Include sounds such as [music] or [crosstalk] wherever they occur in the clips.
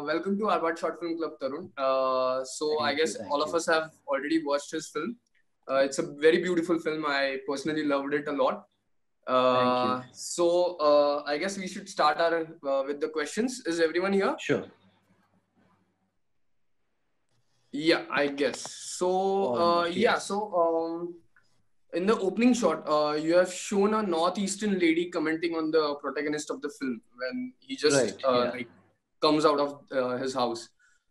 uh, welcome to Arbhaat Short Film Club, Tarun. Uh, so Thank I guess you, all of you. us have already watched his film. Uh, it's a very beautiful film. I personally loved it a lot. Uh. So uh, I guess we should start our uh, with the questions. Is everyone here? Sure. Yeah, I guess. So uh, yeah, so um, in the opening shot, uh, you have shown a northeastern lady commenting on the protagonist of the film when he just Right, uh, yeah. like comes out of uh, his house.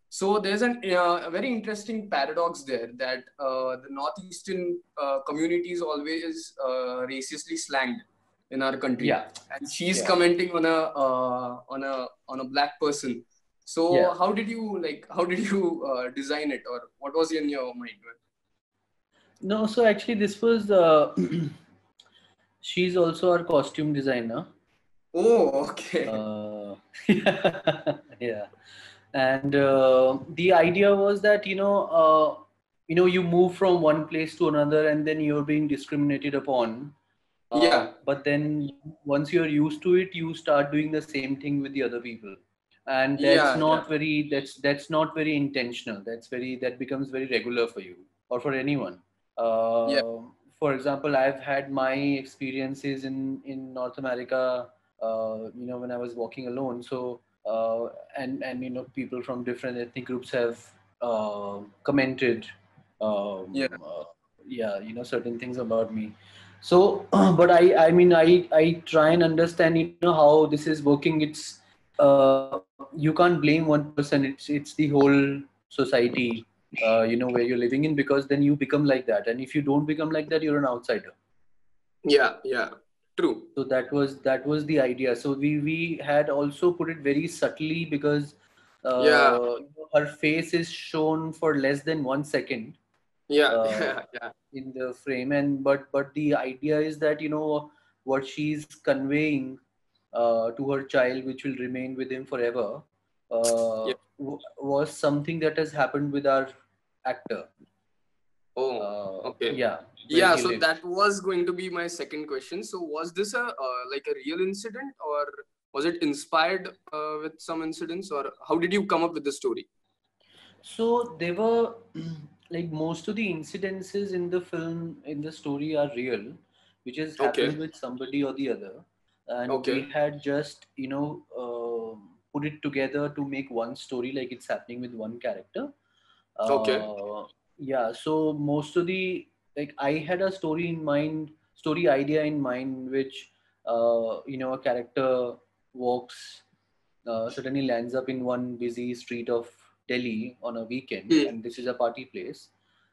So there's an, uh, a very interesting paradox there that uh, the northeastern uh, community is always uh, racistly slanged in our country, Yeah. and she's Yeah. commenting on a uh, on a on a black person. So Yeah. how did you like? How did you uh, design it, or what was in your mind? No, so actually, this was. Uh, [clears throat] she's also our costume designer. Oh, okay. Uh, [laughs] yeah, and uh, the idea was that you know, uh, you know, you move from one place to another, and then you're being discriminated upon. Uh, Yeah. But then once you're used to it, you start doing the same thing with the other people, and that's Yeah, not yeah. very. That's that's not very intentional. That's very. That becomes very regular for you or for anyone. Uh, Yeah. For example, I've had my experiences in in North America. Uh, you know, when I was walking alone. So uh, and and you know, people from different ethnic groups have uh, commented. Um, Yeah. uh, yeah, you know, certain things about me. So, [clears throat] but I I mean, I I try and understand you know how this is working. It's uh, you can't blame one person. It's it's the whole society uh, you know where you're living in because then you become like that and if you don't become like that you're an outsider Yeah, yeah. True. so that was that was the idea so we we had also put it very subtly because uh, Yeah. you know, her face is shown for less than one second Yeah, Uh, [laughs] yeah, yeah. in the frame and but but the idea is that you know what she's conveying uh, to her child which will remain with him forever uh, Yeah. w- was something that has happened with our actor Oh, uh, okay. yeah yeah. So lived. that was going to be my second question. So was this a uh, like a real incident, or was it inspired uh, with some incidents, or how did you come up with the story? So they were [clears throat] like most of the incidences in the film in the story are real, which is happened Okay. with somebody or the other, and Okay. we had just you know uh, put it together to make one story like it's happening with one character. Okay. Yeah. So most of the like I had a story in mind, story idea in mind, which uh, you know a character walks uh, suddenly lands up in one busy street of Delhi on a weekend, Hmm. and this is a party place,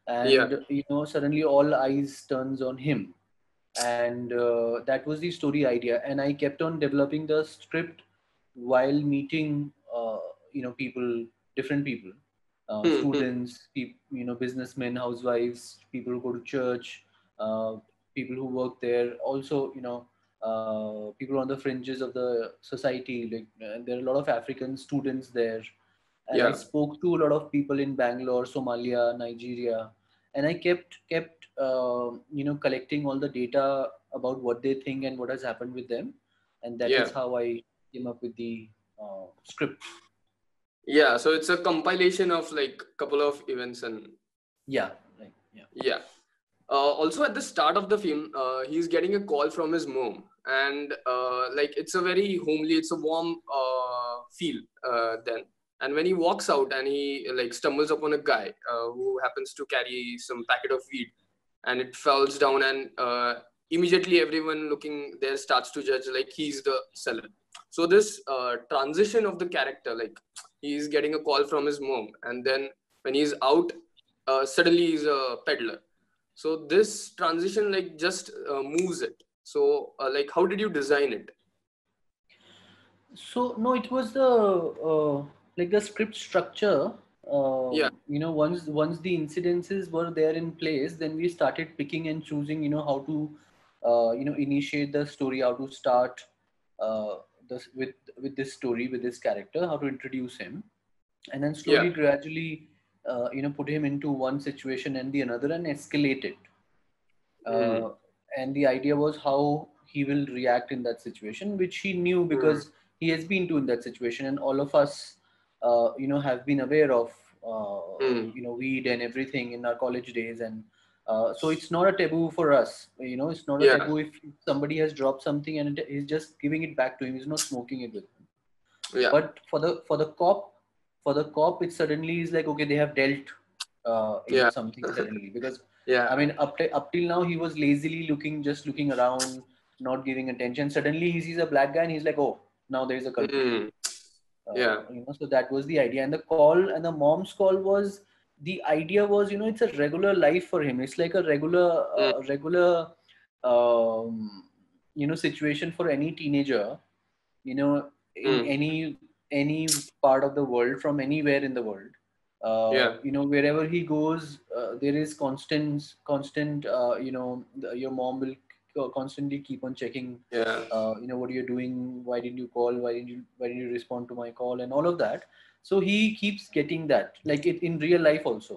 and Yeah. you know suddenly all eyes turns on him, and uh, that was the story idea, and I kept on developing the script while meeting uh, you know people, different people, uh, Hmm, hmm. students, you know businessmen, housewives, people who go to church, uh, people who work there, also you know uh, people on the fringes of the society. Like there are a lot of African students there, and I spoke to a lot of people in Bangalore, Somalia, Nigeria, and I kept kept uh, you know collecting all the data about what they think and what has happened with them, and that is Yeah. how I came up with the uh, script. Yeah. So it's a compilation of like a couple of events and Yeah, like yeah. Yeah. Uh, also, at the start of the film, uh, he's getting a call from his mom, and uh, like it's a very homely, it's a warm uh, feel uh, then. And when he walks out and he like stumbles upon a guy uh, who happens to carry some packet of weed, and it falls down, and uh, immediately everyone looking there starts to judge like he's the seller. So this uh, transition of the character, like he's getting a call from his mom, and then when he's out, uh, suddenly he's a peddler so this transition like just uh, moves it so uh, like how did you design it So no, it was the uh, like the script structure. Uh, Yeah. You know, once once the incidences were there in place, then we started picking and choosing. You know how to, uh, you know, initiate the story, how to start uh, this with with this story with this character, how to introduce him, and then slowly, Yeah. gradually, uh, you know, put him into one situation and the another and escalate it. Uh, and the idea was how he will react in that situation, which he knew because he has been to in that situation, and all of us, uh, you know have been aware of uh, Mm. you know weed and everything in our college days and uh, so it's not a taboo for us you know it's not a Yeah. taboo if somebody has dropped something and he's just giving it back to him he's not smoking it with him Yeah. but for the for the cop for the cop it suddenly is like okay they have dealt uh, Yeah. something suddenly [laughs] because Yeah. I mean, up, t- up till now, he was lazily looking, just looking around, not giving attention. Suddenly, he sees a black guy and he's like, oh, now there is a culprit. Mm. Uh, Yeah. You know, so that was the idea. And the call and the mom's call was the idea was, you know, it's a regular life for him. It's like a regular, uh, regular, um, you know, situation for any teenager, you know, in Mm. any any part of the world from anywhere in the world. Uh, Yeah. You know, wherever he goes, uh, there is constant, constant. Uh, you know, the, your mom will constantly keep on checking Yeah. uh, you know what are you doing why didn't you call why didn't you why didn't you respond to my call and all of that so he keeps getting that like it in real life also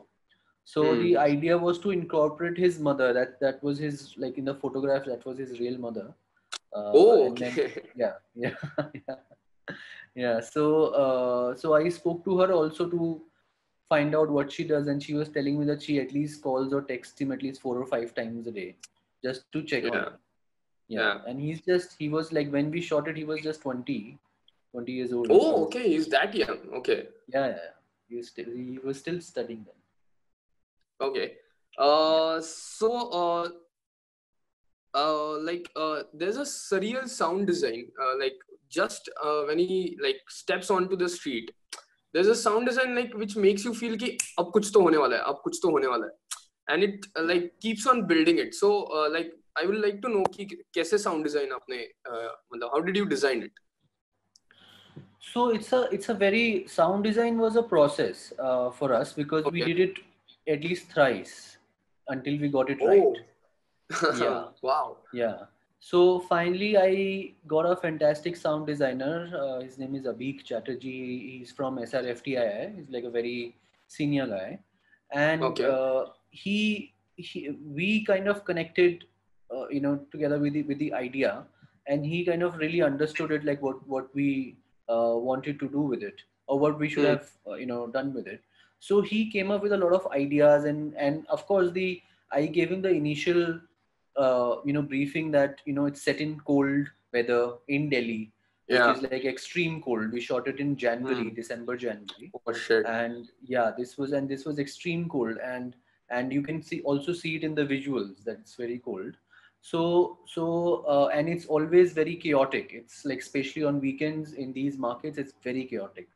so Hmm. the idea was to incorporate his mother that that was his like in the photograph that was his real mother uh, Oh, and then- okay. yeah yeah [laughs] yeah yeah so uh, so i spoke to her also to find out what she does and she was telling me that she at least calls or texts him at least four or five times a day just to check on Yeah. him yeah. Yeah. and he's just he was like when we shot it he was just 20 20 years old Oh, So, okay. He's that young. Okay. yeah, yeah yeah. he was still he was still studying then Okay. Uh, so uh, uh, like uh, there's a surreal sound design. Uh, like just uh, when he like steps onto the street, there's a sound design like which makes you feel कि अब कुछ तो होने वाला है, अब कुछ तो होने वाला है, and it uh, like keeps on building it. So uh, like I would like to know कि कैसे sound design आपने uh, मतलब how did you design it? So it's a it's a very sound design was a process uh, for us because we did it at least thrice until we got it right. [laughs] Yeah. wow. yeah. So finally i got a fantastic sound designer. Uh, his name is abhik chatterjee. He's from SRFTI he's like a very senior guy. And Okay. uh, he, he we kind of connected uh, you know together with the with the idea. And he kind of really understood it like what what we uh, wanted to do with it or what we should Hmm. have uh, you know done with it so he came up with a lot of ideas and and of course the i gave him the initial uh, you know briefing that you know it's set in cold weather in delhi which is like extreme cold we shot it in january Hmm. december january Oh shit. and yeah this was and this was extreme cold and and you can see also see it in the visuals that it's very cold so so uh, and it's always very chaotic it's like especially on weekends in these markets it's very chaotic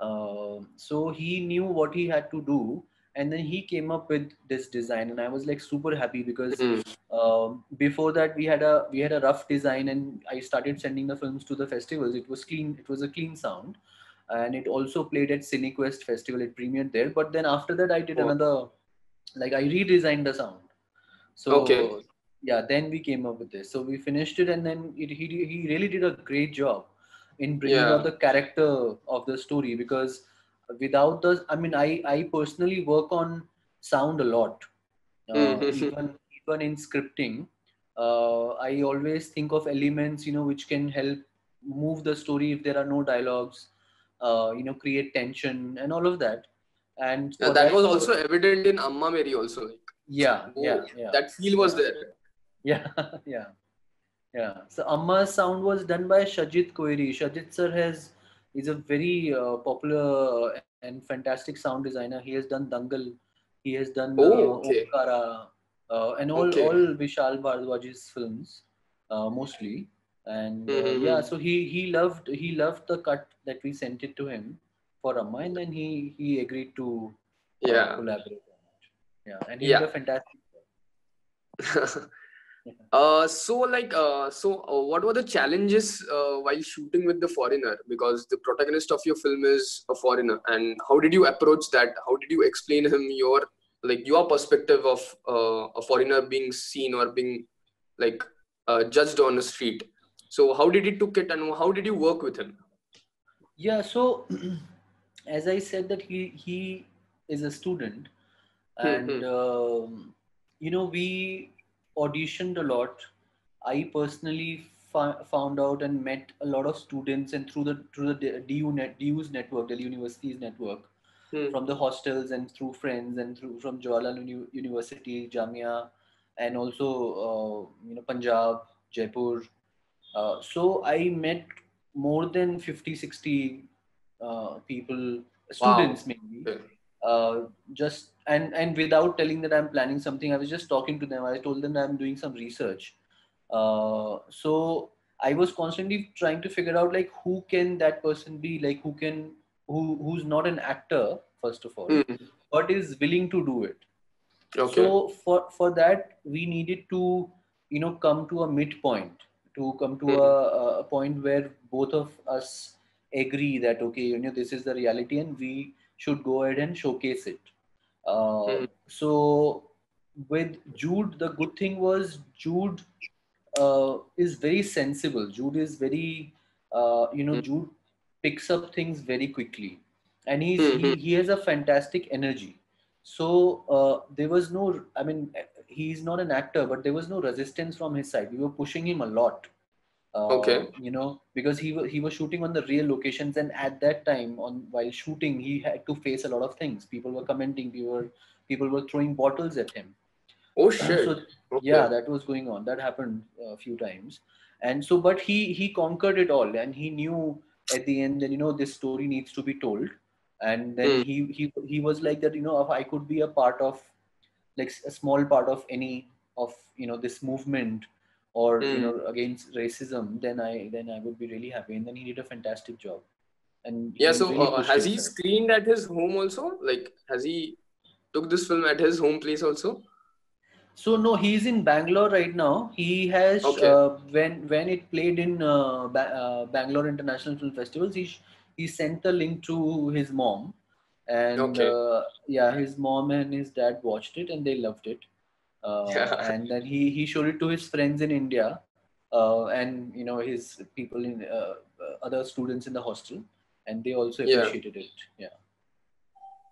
um so he knew what he had to do and then he came up with this design and i was like super happy because Hmm. um, before that we had a we had a rough design and i started sending the films to the festivals it was clean it was a clean sound and it also played at cinequest festival it premiered there but then after that i did Oh. another like i redesigned the sound so Okay. Yeah then we came up with this so we finished it and then it, he, he really did a great job in bringing Yeah. out the character of the story because without the i mean i i personally work on sound a lot uh, Mhm. even even in scripting uh, i always think of elements you know which can help move the story if there are no dialogues uh, you know create tension and all of that and Yeah, for that was also evident in Amma Meri also. Like, yeah oh, yeah yeah that feel was there. Yeah [laughs] yeah yeah so amma's sound was done by Shajith Koyeri Shajith sir has is a very uh, popular and fantastic sound designer he has done dangal he has done Oh, uh, okay. Omkara, uh, and all Okay. all vishal bhardwaj's films uh, mostly and uh, Mhm. yeah so he he loved he loved the cut that we sent it to him for amma and then he he agreed to uh, Yeah. collaborate on it yeah and he Yeah. a fantastic [laughs] uh, so like uh, so uh, what were the challenges uh, while shooting with the foreigner? Because the protagonist of your film is a foreigner. And how did you approach that? How did you explain him your like your perspective of uh, a foreigner being seen or being like uh, judged on the street? So how did you took it and how did you work with him? Yeah, so [clears throat] as I said that he he is a student, and Mhm. um, you know we auditioned a lot. I personally found out and met a lot of students and through the through the DU net DU's network, Delhi University's network, Hmm. from the hostels and through friends and through from Jawaharlal Uni- University, Jamia, and also uh, you know Punjab, Jaipur. Uh, so I met more than 50, 60 uh, people, students mainly. Okay. Uh, just and and without telling that I'm planning something, I was just talking to them. I told them that I'm doing some research. Uh, so I was constantly trying to figure out like who can that person be, like who can who who's not an actor first of all, Hmm. but is willing to do it. Okay. So for for that we needed to you know come to a midpoint, to come to Mhm. a, a point where both of us agree that okay you know this is the reality and we should go ahead and showcase it. Uh, Mhm. So with Jude, the good thing was Jude uh, is very sensible. Jude is very uh, you know Mhm. Jude picks up things very quickly, and he's he, Mhm. he has a fantastic energy. So uh, there was no, I mean, he's not an actor, but there was no resistance from his side. We were pushing him a lot. Uh, Okay. You know, because he wa- he was shooting on the real locations, and at that time, on while shooting, he had to face a lot of things. People were commenting. People were people were throwing bottles at him. oh shit. So okay. yeah that was going on that happened a few times and so but he he conquered it all and he knew at the end that you know this story needs to be told and then Hmm. he he he was like that you know if i could be a part of like a small part of any of you know this movement or you Hmm. know against racism then i then i would be really happy and then he did a fantastic job and Yeah. So really uh, has he screened at his home also? Like, has he took this film at his home place also? So no, he's in Bangalore right now. He has Okay. uh, when when it played in uh, ba- uh, Bangalore International Film Festivals, he sh- he sent the link to his mom, and Okay. uh, yeah, his mom and his dad watched it and they loved it. Uh, Yeah. [laughs] and then he he showed it to his friends in India, uh, and you know his people in uh, other students in the hostel, and they also Yeah. appreciated it. Yeah.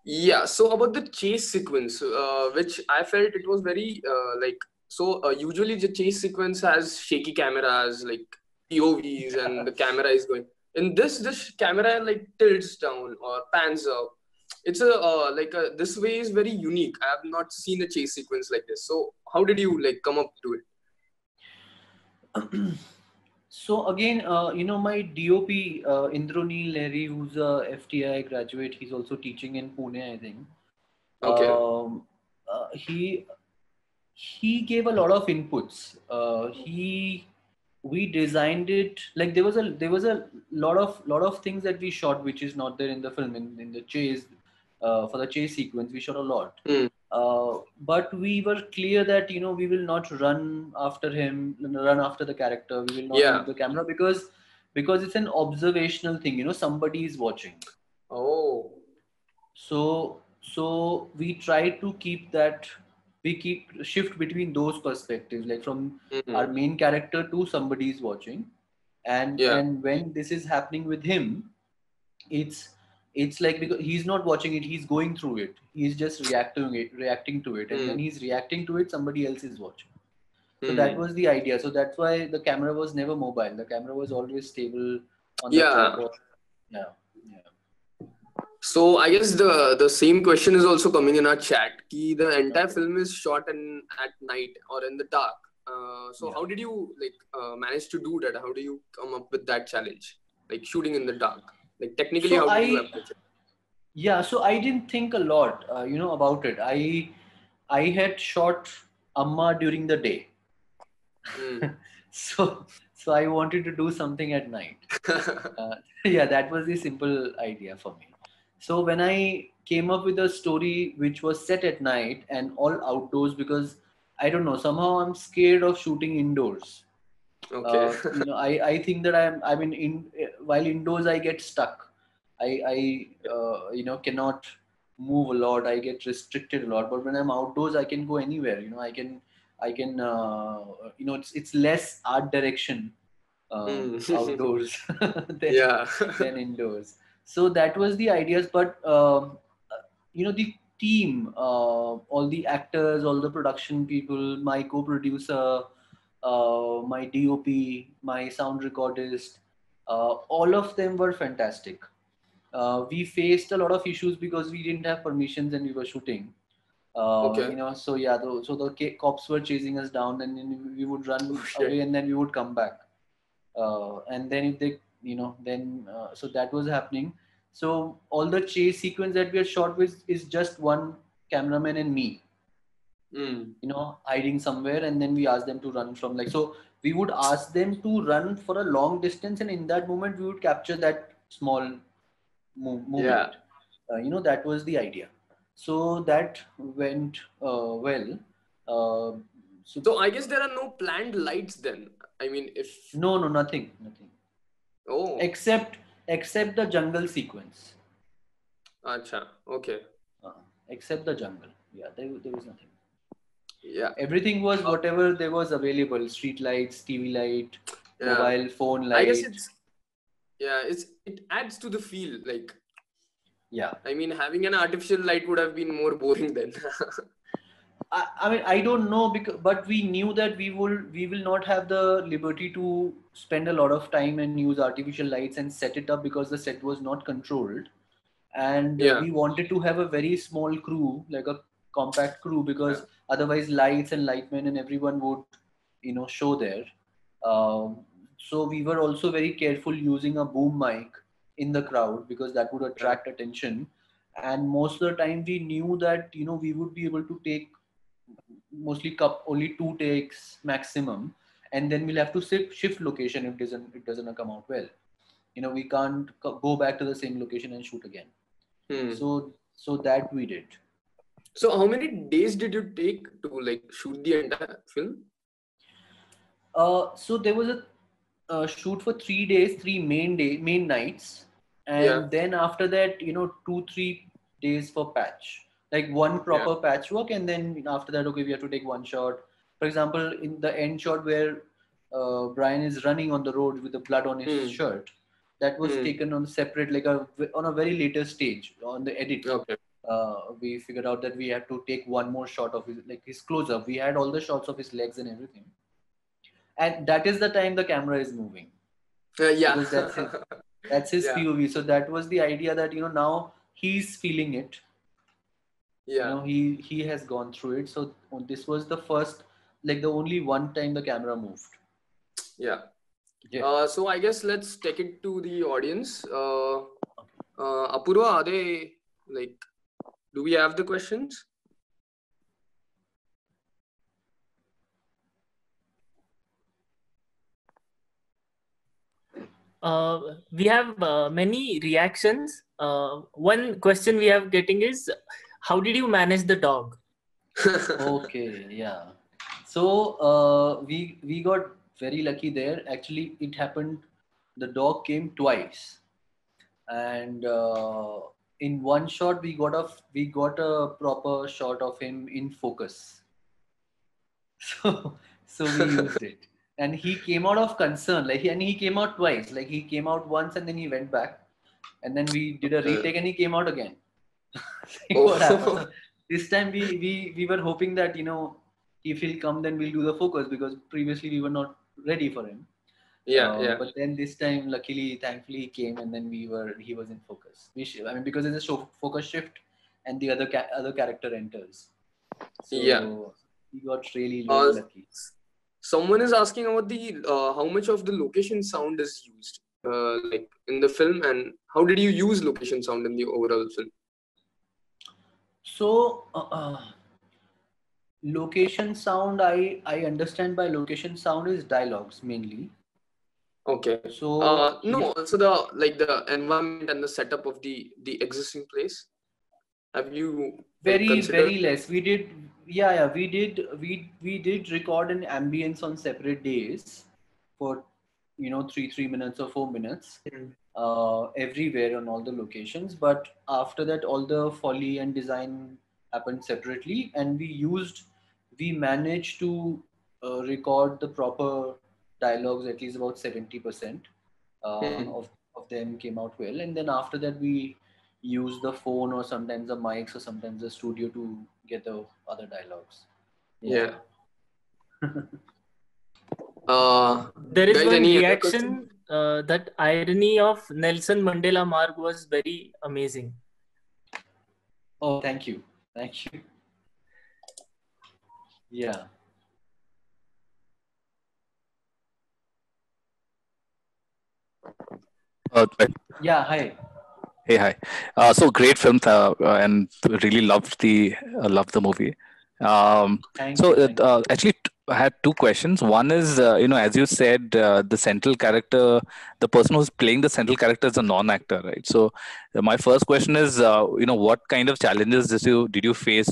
Yeah. So about the chase sequence, uh, which I felt it was very uh, like so. Uh, usually the chase sequence has shaky cameras, like POVs, and the camera is going. In this, this camera like tilts down or pans up. It's a uh, like a, this way is very unique. I have not seen a chase sequence like this. So how did you like come up to it? [clears throat] so again, uh, you know, my DOP uh, Indronil Leri, who's a FTI graduate, he's also teaching in Pune, I think. Okay. Um, uh, he he gave a lot of inputs. Uh, he we designed it like there was a there was a lot of lot of things that we shot which is not there in the film in, in the chase uh, for the chase sequence we shot a lot Hmm. uh, but we were clear that you know we will not run after him run after the character we will not Yeah. move the camera because because it's an observational thing you know somebody is watching Oh. so so we try to keep that we keep shift between those perspectives like from Mhm. our main character to somebody is watching and Yeah. and when this is happening with him it's it's like because he's not watching it he's going through it he's just reacting it reacting to it and Mm. when he's reacting to it somebody else is watching so Hmm. that was the idea so that's why the camera was never mobile the camera was always stable on the Yeah. yeah yeah So I guess the the same question is also coming in our chat. Ki the entire film is shot in at night or in the dark. Uh, so Yeah. how did you like uh, manage to do that? How do you come up with that challenge? Like shooting in the dark. Like technically, So how do you approach it? yeah so i didn't think a lot uh, you know about it. I i had shot amma during the day. Mm. [laughs] so so i wanted to do something at night. [laughs] Uh, yeah that was the simple idea for me. So when i came up with a story which was set at night and all outdoors because i don't know somehow i'm scared of shooting indoors okay. uh, you know, I, I think that I'm I mean in while indoors I get stuck. I I uh, you know cannot move a lot. I get restricted a lot. But when I'm outdoors, I can go anywhere. You know, I can I can uh, you know it's it's less art direction uh, Mm. [laughs] outdoors [laughs] than, yeah. [laughs] than indoors. So that was the ideas. But um, you know the team, uh, all the actors, all the production people, my co-producer, uh, my dop my sound recordist uh, all of them were fantastic. Uh, we faced a lot of issues because we didn't have permissions and we were shooting. Uh, Okay. you know so yeah the, so the cops were chasing us down and we would run Oh, away and then we would come back. Uh, and then if they you know then uh, so that was happening. So all the chase sequence that we had shot with is just one cameraman and me Mm. you know hiding somewhere and then we asked them to run from like so we would ask them to run for a long distance and in that moment we would capture that small mo- movement Yeah. uh, you know that was the idea. So that went uh, well. Uh, so So I guess there are no planned lights then. I mean, if no no nothing nothing. Oh, except except the jungle sequence. Acha, okay, uh, except the jungle. Yeah there, there was nothing yeah, everything was Uh, whatever there was available street lights tv light yeah. mobile phone light I guess it's yeah, it's it adds to the feel. Like yeah I mean, having an artificial light would have been more [laughs] boring then. I, I mean i don't know because but we knew that we will we will not have the liberty to spend a lot of time and use artificial lights and set it up because the set was not controlled and Yeah. we wanted to have a very small crew like a compact crew because otherwise lights and lightmen and everyone would you know show there. Um, so we were also very careful using a boom mic in the crowd because that would attract attention. And most of the time we knew that you know we would be able to take mostly cup only two takes maximum. And then we'll have to shift, shift location if it doesn't it doesn't come out well. You know we can't go back to the same location and shoot again. Hmm. so so that we did So how many days did you take to like shoot the entire film? uh so there was a uh, shoot for three days three main day main nights and Yeah. then after that you know two three days for patch like one proper patch work and then after that okay we have to take one shot for example in the end shot where uh, brian is running on the road with the blood on his Hmm. shirt that was Hmm. taken on separate like a on a very later stage on the edit Okay. Uh, we figured out that we had to take one more shot of his like his close up. We had all the shots of his legs and everything, and that is the time the camera is moving. Uh, yeah. Because that's it. [laughs] That's his Yeah. POV. So that was the idea that you know now he's feeling it. You yeah. know he he has gone through it. So this was the first like the only one time the camera moved. Yeah. Yeah. Uh, so I guess let's take it to the audience. Uh, uh, Apurva, are they like? Do we have the questions? uh, we have uh, many reactions. Uh, one question we have getting is, how did you manage the dog? [laughs] okay yeah so uh, we we got very lucky there actually it happened the dog came twice and uh, in one shot we got a we got a proper shot of him in focus. [laughs] So so we [laughs] used it. And he came out of concern like and he came out twice. Like he came out once and then he went back. And then we did a retake and he came out again. [laughs] Oh. Happened? this time we, we we were hoping that you know if he'll come then we'll do the focus because previously we were not ready for him yeah, Uh, yeah. but then this time luckily thankfully he came and then we were he was in focus we sh- i mean because there's a show, focus shift and the other ca- other character enters so Yeah. we got really, really Uh, lucky Someone is asking about the uh, how much of the location sound is used, uh, like in the film, and how did you use location sound in the overall film? so uh, uh, location sound i i understand by location sound is dialogues mainly Okay. so Uh, no, yeah. also the like the environment and the setup of the the existing place. Have you very considered- very less we did yeah yeah we did we we did record an ambience on separate days for you know three three minutes or four minutes Mhm. uh, everywhere on all the locations but after that all the foley and design happened separately and we used we managed to uh, record the proper dialogues at least about 70% uh, Mhm. of, of them came out well and then after that we use the phone or sometimes the mics or sometimes the studio to get the other dialogues Yeah. [laughs] Uh, There is one any reaction uh, that irony of Nelson Mandela Marg was very amazing. Oh, thank you. Thank you. Yeah. Uh, Yeah. Hi. hey, hi. Uh, so great film, uh, uh, and really loved the uh, loved the movie. Um, Thank so you. uh, uh, actually, t- I had two questions. One is, uh, you know, as you said, uh, the central character, the person who's playing the central character is a non-actor, right? So uh, my first question is, uh, you know, what kind of challenges did you did you face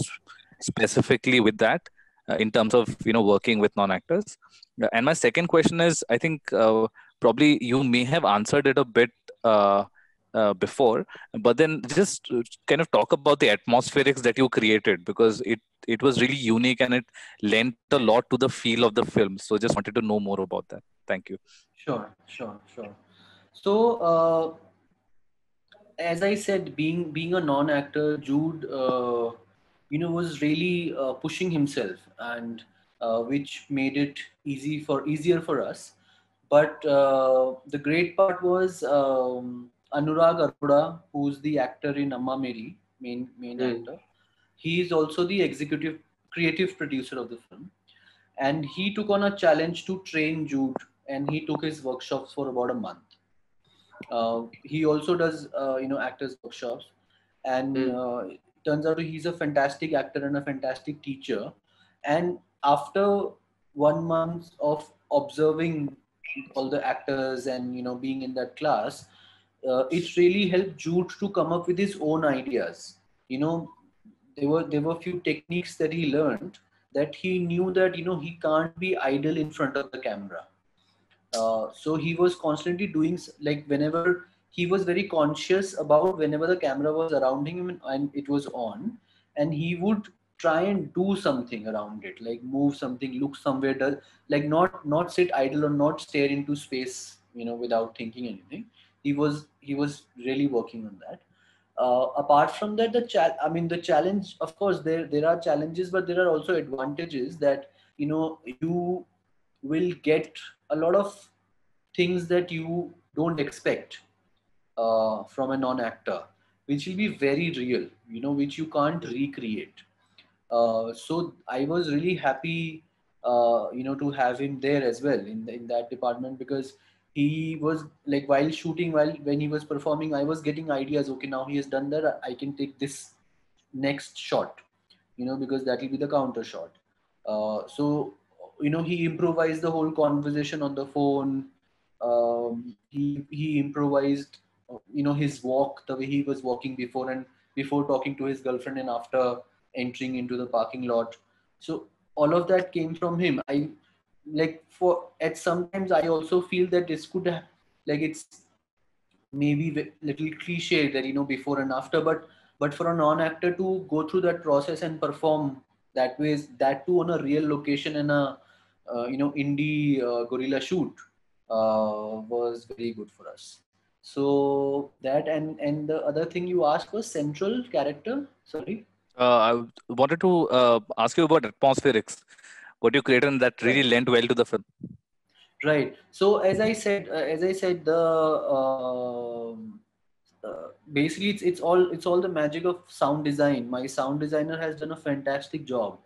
specifically with that uh, in terms of you know working with non-actors? And my second question is, I think uh, probably you may have answered it a bit. Uh, uh, before but then just kind of talk about the atmospherics that you created because it it was really unique and it lent a lot to the feel of the film so just wanted to know more about that thank you Sure, sure, sure. So, uh, as I said, being being a non-actor, Jude, uh, you know, was really uh, pushing himself, and uh, which made it easy for easier for us. But uh, the great part was um, Anurag Arora, who's the actor in Amma Meri, main main Hmm. actor. He is also the executive creative producer of the film, and he took on a challenge to train Jude and he took his workshops for about a month. Uh, he also does, uh, you know, actors workshops, and it turns out he's a fantastic actor and a fantastic teacher. And after one month of observing all the actors and you know being in that class, uh, it really helped Jude to come up with his own ideas. You know, there were there were few techniques that he learned that he knew that you know he can't be idle in front of the camera uh, so he was constantly doing like whenever he was very conscious about whenever the camera was around him and- and it was on and he would try and do something around it like move something look somewhere does like not not sit idle or not stare into space you know without thinking anything. He was he was really working on that. Uh, apart from that the cha- i mean the challenge of course there there are challenges but there are also advantages that you know you will get a lot of things that you don't expect uh, from a non-actor which will be very real you know which you can't recreate so i was really happy uh, you know to have him there as well in, in that department because he was like while shooting while when he was performing i was getting ideas okay now he has done that i can take this next shot you know because that will be the counter shot. Uh, so you know he improvised the whole conversation on the phone. Um, he he improvised uh, you know his walk the way he was walking before and before talking to his girlfriend and after entering into the parking lot. So all of that came from him. I like for at sometimes i also feel that this could have like it's maybe little cliche that you know before and after but but for a non-actor to go through that process and perform that way that too on a real location in a uh, you know indie uh, guerrilla shoot uh, was very good for us. So that and and the other thing you asked was central character? Sorry uh, i wanted to uh, ask you about atmospherics. What you created and that really lent well to the film. Right. So as i said uh, as i said the um uh, basically it's, it's all it's all the magic of sound design. My sound designer has done a fantastic job.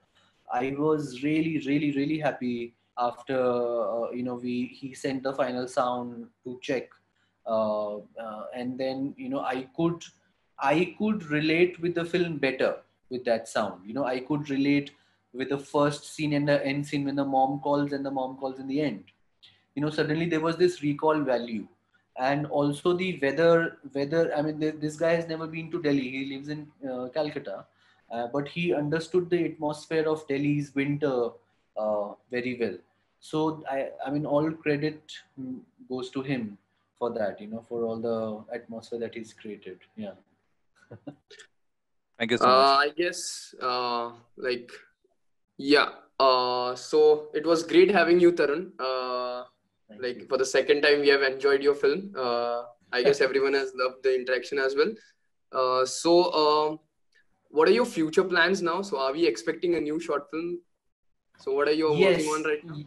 I was really really really happy after uh, you know we he sent the final sound to check. Uh, uh, and then you know i could i could relate with the film better with that sound. You know i could relate with the first scene and the end scene when the mom calls and the mom calls in the end. You know suddenly there was this recall value. And also the weather weather i mean this guy has never been to delhi. He lives in uh, calcutta. Uh, but he understood the atmosphere of delhi's winter uh, very well. So i i mean all credit mm, goes to him for that you know for all the atmosphere that he's created. Yeah [laughs] thank you so much Uh, I guess, uh, like, yeah. Uh, so it was great having you, Tarun. Uh, like you. for the second time, we have enjoyed your film. Uh, I guess everyone has loved the interaction as well. Uh, so, um, what are your future plans now? So, are we expecting a new short film? So, what are you yes working on right now?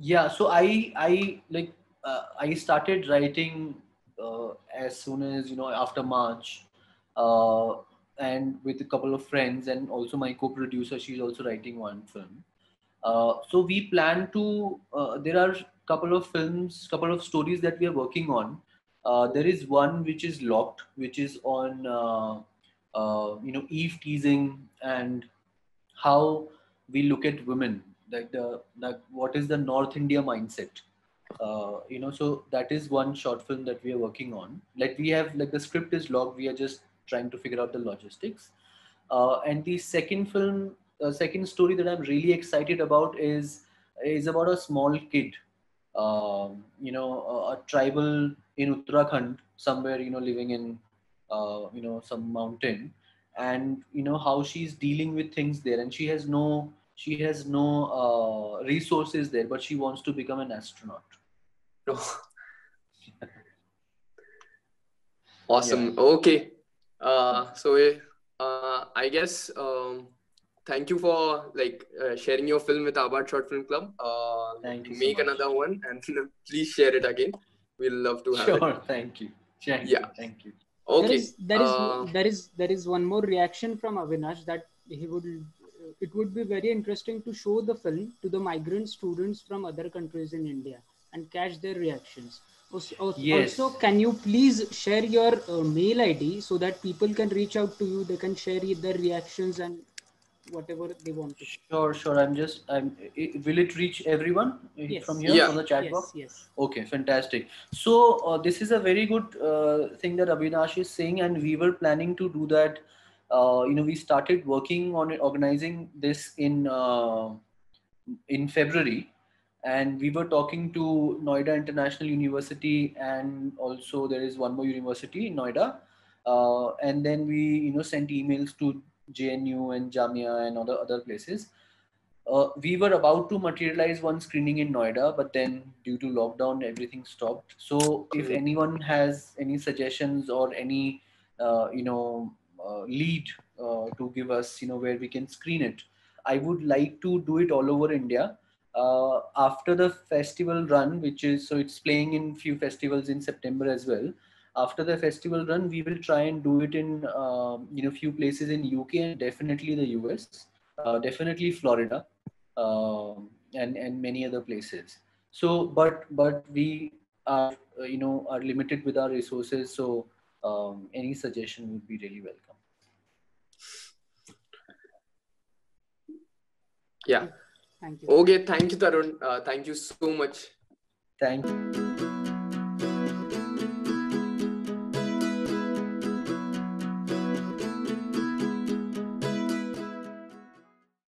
yeah so i i like uh, i started writing uh, as soon as you know after march uh, and with a couple of friends and also my co-producer she's also writing one film. Uh, so we plan to uh, there are a couple of films couple of stories that we are working on. Uh, there is one which is locked which is on uh, uh, you know eve teasing and how we look at women like the like what is the north india mindset. Uh, you know so that is one short film that we are working on. Like we have like the script is locked. We are just trying to figure out the logistics. Uh, and the second film uh, second story that i'm really excited about is is about a small kid um, you know a, a tribal in uttarakhand somewhere you know living in uh, you know some mountain. And you know how she's dealing with things there. And she has no she has no uh, resources there but she wants to become an astronaut. [laughs] Awesome. Okay. Uh, so uh, I guess um, thank you for like uh, sharing your film with Arbhaat Short Film Club. Uh, Thank you so Make much. another one and [laughs] please share it again. We'll love to have it. sure thank you thank Yeah. you thank you Okay. There is there is uh, there is there is one more reaction from Avinash that he would it would be very interesting to show the film to the migrant students from other countries in India and catch their reactions. Also, Yes. also, can you please share your uh, mail ID so that people can reach out to you? They can share their reactions and whatever they want to. Sure, sure. I'm just. I'm. Will it reach everyone Yes. from here Yeah. from the chat yes, box? yes. Okay, fantastic. So uh, this is a very good uh, thing that Abhinash is saying, and we were planning to do that. Uh, you know, we started working on it, organizing this in uh, in February, and we were talking to Noida International University, and also there is one more university in Noida, uh, and then we you know sent emails to JNU and Jamia and other other places. Uh, we were about to materialize one screening in Noida, but then due to lockdown, everything stopped. So, if anyone has any suggestions or any, uh, you know, uh, lead uh, to give us, you know, where we can screen it, I would like to do it all over India. Uh, after the festival run, which is so it's playing in few festivals in September as well. After the festival run, we will try and do it in, um, you know, few places in UK and definitely the US, uh, definitely Florida um, and and many other places. So, but but we are uh, you know are limited with our resources. So, um, any suggestion would be really welcome. Yeah. Thank you. Okay. Thank you, Tarun. Uh, thank you so much. Thank you.